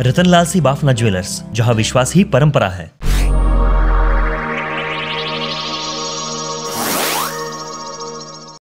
रतनलाल सी Bafna jewellers जहाँ विश्वास ही परंपरा है।